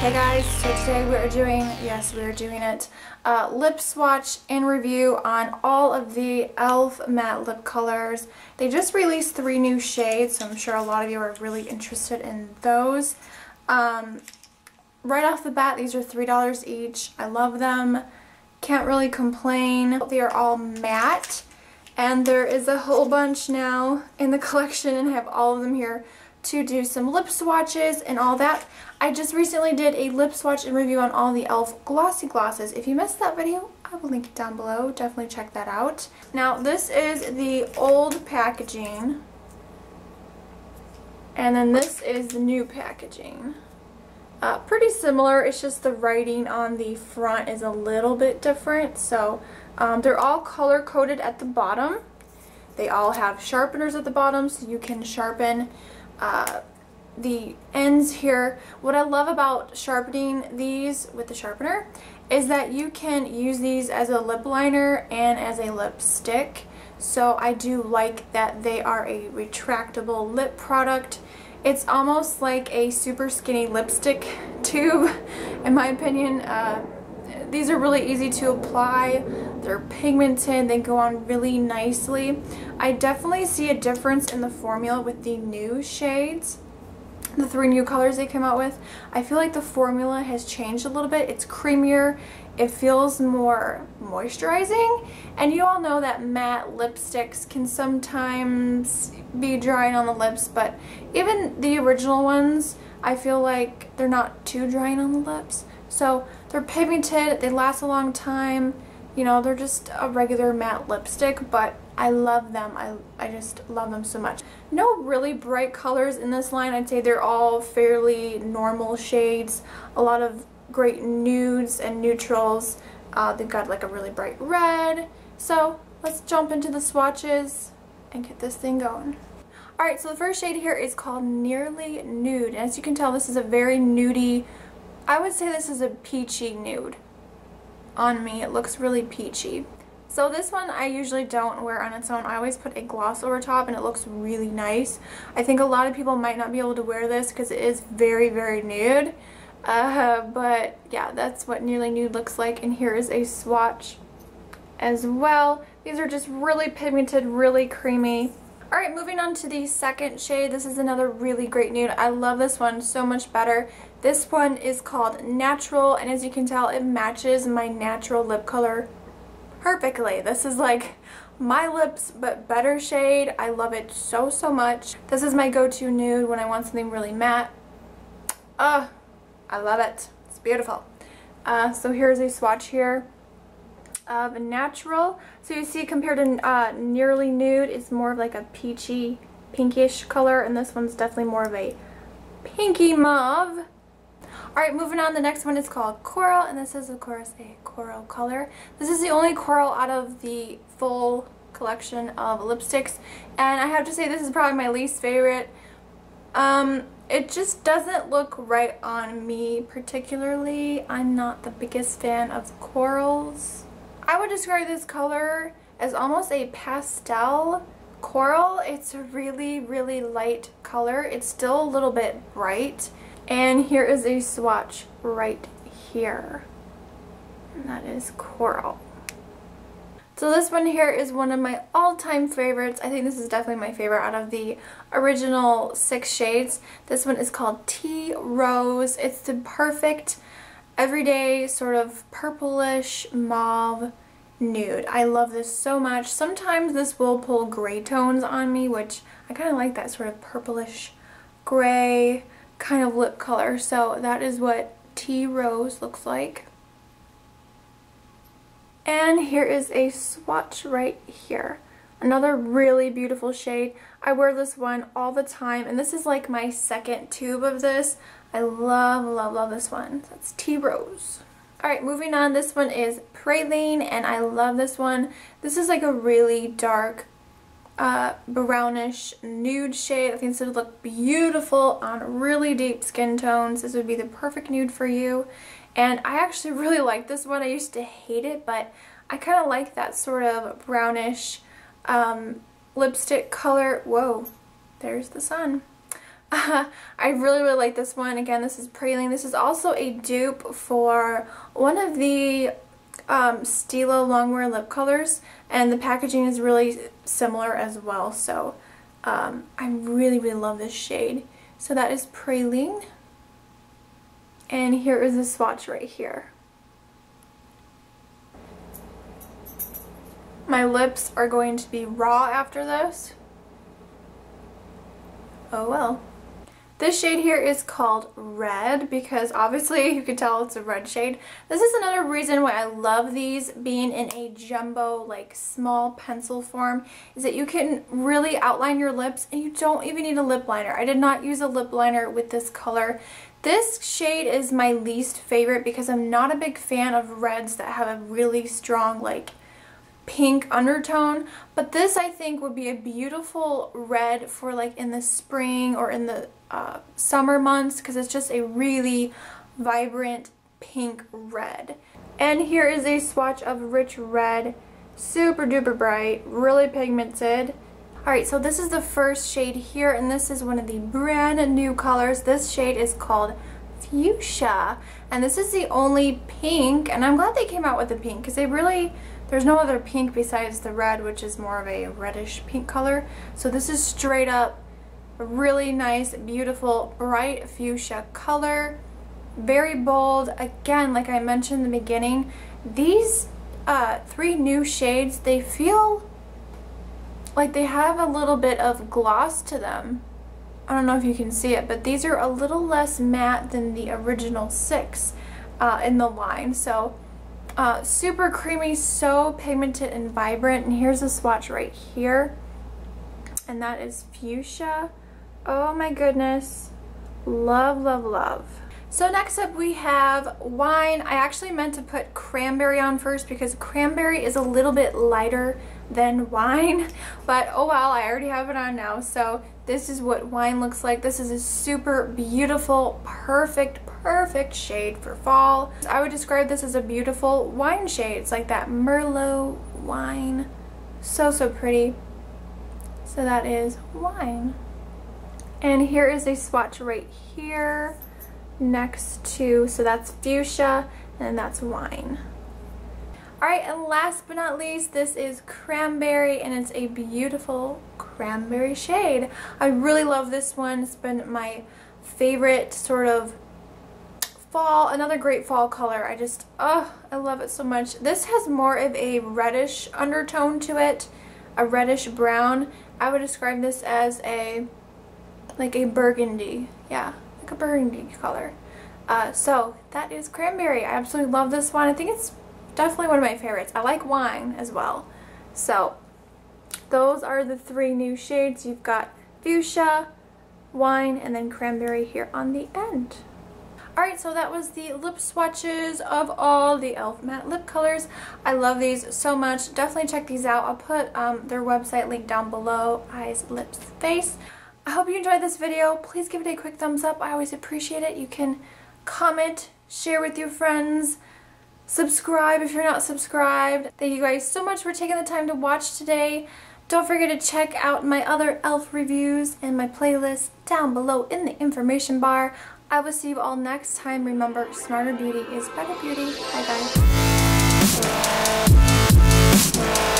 Hey guys, so today we are doing, yes we are doing it, uh, lip swatch and review on all of the e.l.f. matte lip colors. They just released three new shades, so I'm sure a lot of you are really interested in those. Um, right off the bat, these are $3 each. I love them. Can't really complain. They are all matte, and there is a whole bunch now in the collection, and I have all of them here to do some lip swatches and all that. I just recently did a lip swatch and review on all the e.l.f. glossy glosses. If you missed that video, I will link it down below. Definitely check that out. Now, this is the old packaging. And then this is the new packaging. Uh, pretty similar, it's just the writing on the front is a little bit different. So, um, they're all color-coded at the bottom. They all have sharpeners at the bottom so you can sharpen uh, the ends here. What I love about sharpening these with the sharpener is that you can use these as a lip liner and as a lipstick. So I do like that they are a retractable lip product. It's almost like a super skinny lipstick tube, in my opinion. Uh, these are really easy to apply. They're pigmented. They go on really nicely. I definitely see a difference in the formula with the new shades the three new colors they came out with. I feel like the formula has changed a little bit. It's creamier. It feels more moisturizing. And you all know that matte lipsticks can sometimes be drying on the lips, but even the original ones, I feel like they're not too drying on the lips. So they're pigmented, they last a long time. You know, they're just a regular matte lipstick, but I love them. I, I just love them so much. No really bright colors in this line. I'd say they're all fairly normal shades. A lot of great nudes and neutrals. Uh, they've got like a really bright red. So let's jump into the swatches and get this thing going. Alright, so the first shade here is called Nearly Nude. As you can tell, this is a very nudie, I would say this is a peachy nude on me. It looks really peachy. So this one I usually don't wear on its own. I always put a gloss over top and it looks really nice. I think a lot of people might not be able to wear this because it is very, very nude. Uh, but yeah, that's what Nearly Nude looks like. And here is a swatch as well. These are just really pigmented, really creamy. Alright, moving on to the second shade. This is another really great nude. I love this one so much better. This one is called Natural, and as you can tell, it matches my natural lip color perfectly. This is like my lips but better shade. I love it so, so much. This is my go-to nude when I want something really matte. Ugh, I love it. It's beautiful. Uh, so here's a swatch here of natural. So you see compared to uh, nearly nude, it's more of like a peachy, pinkish color, and this one's definitely more of a pinky mauve. Alright, moving on, the next one is called Coral, and this is of course a coral color. This is the only coral out of the full collection of lipsticks, and I have to say this is probably my least favorite. Um, it just doesn't look right on me particularly. I'm not the biggest fan of corals. I would describe this color as almost a pastel coral. It's a really, really light color. It's still a little bit bright. And here is a swatch right here. And that is coral. So this one here is one of my all-time favorites. I think this is definitely my favorite out of the original six shades. This one is called Tea Rose. It's the perfect everyday sort of purplish mauve nude. I love this so much. Sometimes this will pull gray tones on me, which I kind of like that sort of purplish gray kind of lip color. So that is what Tea Rose looks like. And here is a swatch right here. Another really beautiful shade. I wear this one all the time and this is like my second tube of this. I love, love, love this one. That's Tea Rose. Alright, moving on. This one is Praline and I love this one. This is like a really dark uh, brownish nude shade. I think this would look beautiful on really deep skin tones. This would be the perfect nude for you. And I actually really like this one. I used to hate it, but I kind of like that sort of brownish um, lipstick color. Whoa, there's the sun. Uh, I really, really like this one. Again, this is Praline. This is also a dupe for one of the um, Stila Longwear lip colors. And the packaging is really similar as well. So um, I really, really love this shade. So that is Praline. And here is the swatch right here. My lips are going to be raw after this. Oh well. This shade here is called Red because obviously you can tell it's a red shade. This is another reason why I love these being in a jumbo like small pencil form is that you can really outline your lips and you don't even need a lip liner. I did not use a lip liner with this color. This shade is my least favorite because I'm not a big fan of reds that have a really strong like pink undertone but this I think would be a beautiful red for like in the spring or in the uh, summer months because it's just a really vibrant pink red. And here is a swatch of rich red, super duper bright, really pigmented. Alright, so this is the first shade here, and this is one of the brand new colors. This shade is called Fuchsia, and this is the only pink, and I'm glad they came out with the pink, because they really, there's no other pink besides the red, which is more of a reddish pink color. So this is straight up really nice, beautiful, bright fuchsia color. Very bold. Again, like I mentioned in the beginning, these uh, three new shades, they feel like they have a little bit of gloss to them. I don't know if you can see it, but these are a little less matte than the original six uh, in the line. So uh, super creamy, so pigmented and vibrant. And here's a swatch right here. And that is fuchsia. Oh my goodness. Love, love, love. So next up we have wine. I actually meant to put cranberry on first because cranberry is a little bit lighter than wine. But oh well, I already have it on now. So this is what wine looks like. This is a super beautiful, perfect, perfect shade for fall. I would describe this as a beautiful wine shade. It's like that Merlot wine. So, so pretty. So that is wine. And here is a swatch right here next to, so that's fuchsia and that's wine. Alright, and last but not least, this is cranberry and it's a beautiful cranberry shade. I really love this one. It's been my favorite sort of fall, another great fall color. I just, oh, I love it so much. This has more of a reddish undertone to it, a reddish brown. I would describe this as a like a burgundy. Yeah, like a burgundy color. Uh, so that is cranberry. I absolutely love this one. I think it's definitely one of my favorites. I like wine as well. So those are the three new shades. You've got fuchsia, wine, and then cranberry here on the end. Alright, so that was the lip swatches of all the e.l.f. matte lip colors. I love these so much. Definitely check these out. I'll put um, their website link down below, eyes, lips, face. I hope you enjoyed this video. Please give it a quick thumbs up. I always appreciate it. You can comment, share with your friends, subscribe if you're not subscribed. Thank you guys so much for taking the time to watch today. Don't forget to check out my other e.l.f. reviews and my playlist down below in the information bar. I will see you all next time. Remember, smarter beauty is better beauty. Bye guys.